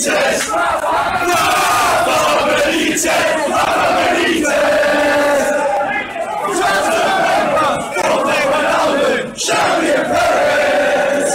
Belice! Brawo Belice! Brawo Belice! Szanowni Perez!